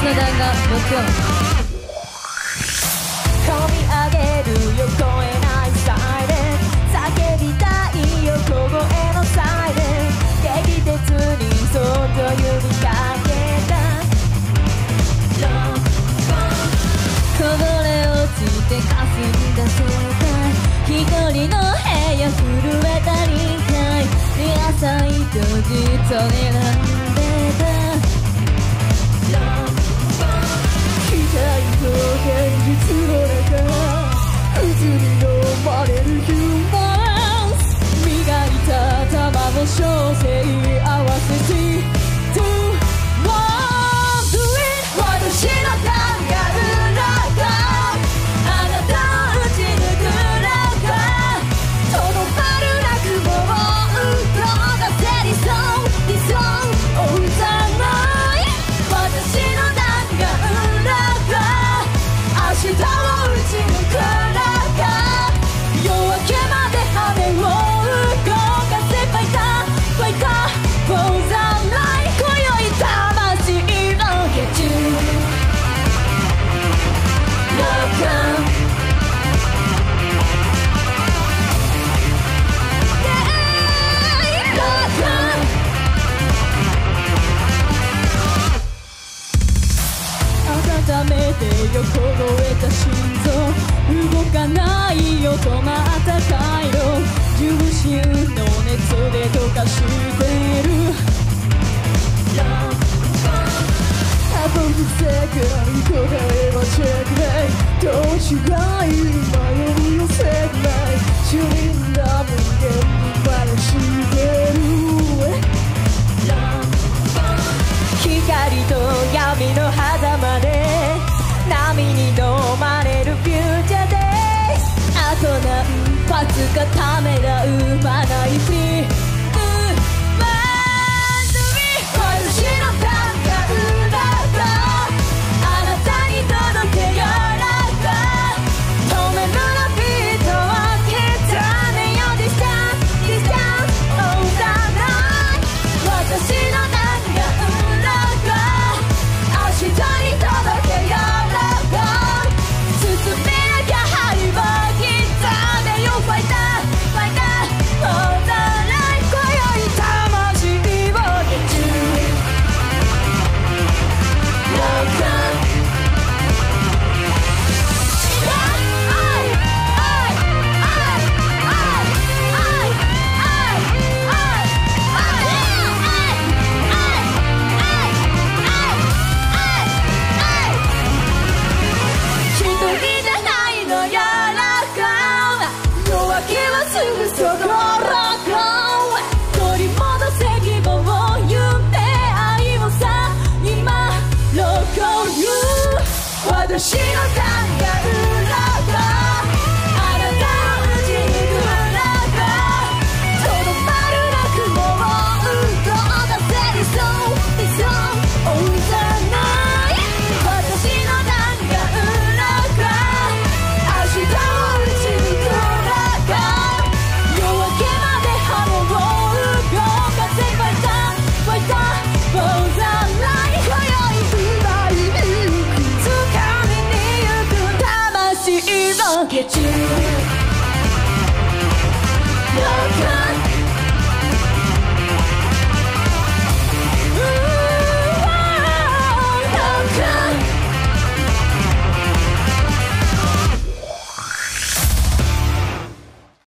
スの弾が木曜込み上げるよ超えないサイレン叫びたいよ小声のサイレン激烈にそっと呼びかけたこぼれ落ちて霞んだ世界一人の部屋震えた理解リアサイトじとんだ小生めてよ凍えた心臓動かないよ止まった回路。重心の熱で溶かしてる。Upon the second 答えはチェックメイト違い迷い寄かためらうまないし私を考え I'll get you. You're.